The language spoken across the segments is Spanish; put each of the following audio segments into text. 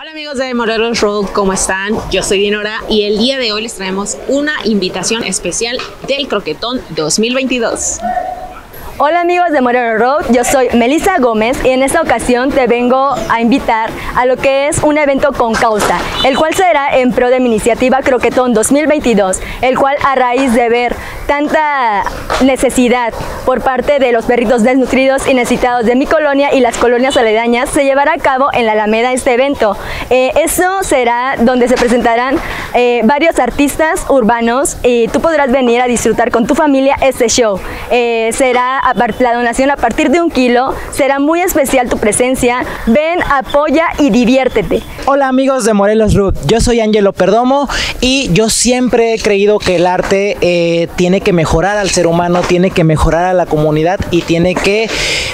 Hola amigos de Morelos Road, ¿cómo están? Yo soy Dinora y el día de hoy les traemos una invitación especial del Croquetón 2022. Hola amigos de Morero Road, yo soy Melissa Gómez y en esta ocasión te vengo a invitar a lo que es un evento con causa, el cual será en pro de mi iniciativa Croquetón 2022, el cual a raíz de ver tanta necesidad por parte de los perritos desnutridos y necesitados de mi colonia y las colonias aledañas, se llevará a cabo en la Alameda este evento. Eh, eso será donde se presentarán eh, varios artistas urbanos y tú podrás venir a disfrutar con tu familia este show. Eh, será la donación a partir de un kilo. Será muy especial tu presencia. Ven, apoya y diviértete. Hola amigos de Morelos Root, yo soy Angelo Perdomo y yo siempre he creído que el arte eh, tiene que mejorar al ser humano, tiene que mejorar a la comunidad y tiene que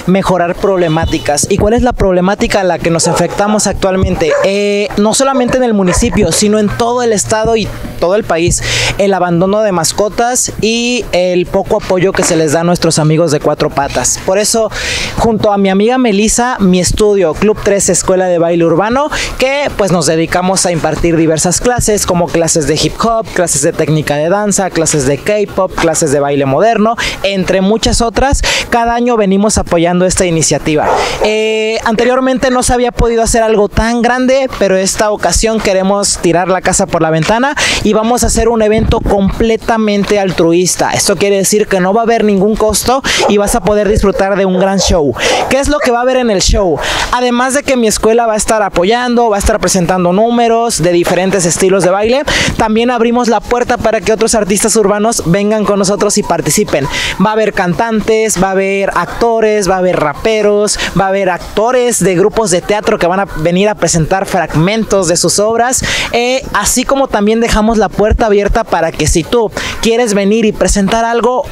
mejorar problemáticas. ¿Y cuál es la problemática a la que nos afectamos actualmente? Eh, no solamente en el municipio, sino en todo el estado y todo el país. El abandono de mascotas y el poco apoyo que se les da a nuestros amigos de cuatro patas. Por eso, junto a mi amiga Melissa, mi estudio Club 3 Escuela de Baile Urbano, que pues nos dedicamos a impartir diversas clases como clases de hip hop, clases de técnica de danza, clases de K-pop, clases de baile moderno, entre muchas otras. Cada año venimos apoyando esta iniciativa. Eh, anteriormente no se había podido hacer algo tan grande, pero esta ocasión queremos tirar la casa por la ventana y vamos a hacer un evento completamente altruista. Esto quiere decir que no va a haber ningún costo y vas a poder disfrutar de un gran show. ¿Qué es lo que va a haber en el show? Además de que mi escuela va a estar apoyando, va a estar presentando números de diferentes estilos de baile, también abrimos la puerta para que otros artistas urbanos vengan con nosotros y participen. Va a haber cantantes, va a haber actores, va a haber raperos, va a haber actores de grupos de teatro que van a venir a presentar fragmentos de sus obras, eh, así como también dejamos la puerta abierta para que si tú quieres venir y presentar algo,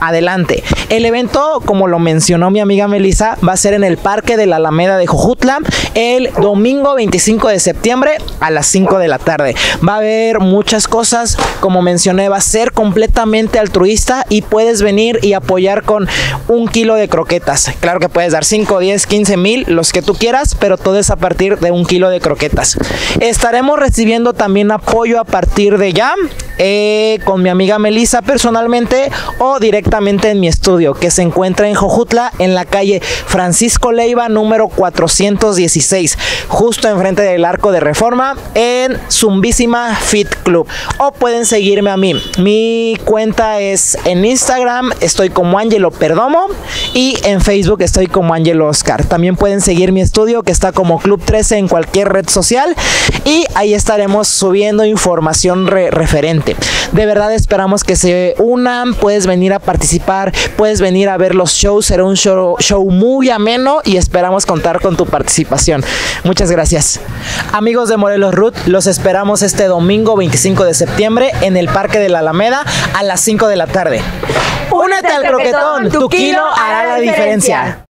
adelante. El evento, como lo mencionó mi amiga Melissa, va a ser en el Parque de la Alameda de Jojutla el domingo 25 de septiembre a las 5 de la tarde. Va a haber muchas cosas, como mencioné, va a ser completamente altruista y puedes venir y apoyar con un kilo de croquetas. Claro que puedes dar 5, 10, 15 mil, los que tú quieras, pero todo es a partir de un kilo de croquetas. Estaremos recibiendo también apoyo a partir de ya eh, con mi amiga Melissa personalmente o directamente en mi estudio que se encuentra en Jojutla en la calle Francisco Leiva número 416 justo enfrente del arco de reforma en Zumbísima Fit Club. O pueden seguirme a mí. Mi cuenta es en Instagram estoy como Angelo Perdomo y en Facebook estoy como Angelo Oscar. También pueden seguir mi estudio que está como Club 13 en cualquier red social y ahí estaremos subiendo información referente de verdad esperamos que se unan, puedes venir a participar, puedes venir a ver los shows, será un show, show muy ameno y esperamos contar con tu participación. Muchas gracias. Amigos de Morelos Root, los esperamos este domingo 25 de septiembre en el Parque de la Alameda a las 5 de la tarde. Únete al croquetón, tu kilo hará la diferencia.